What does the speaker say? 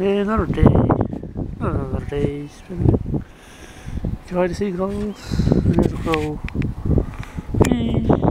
Another day. Another day. Enjoy the seagulls. There's a crow. Peace.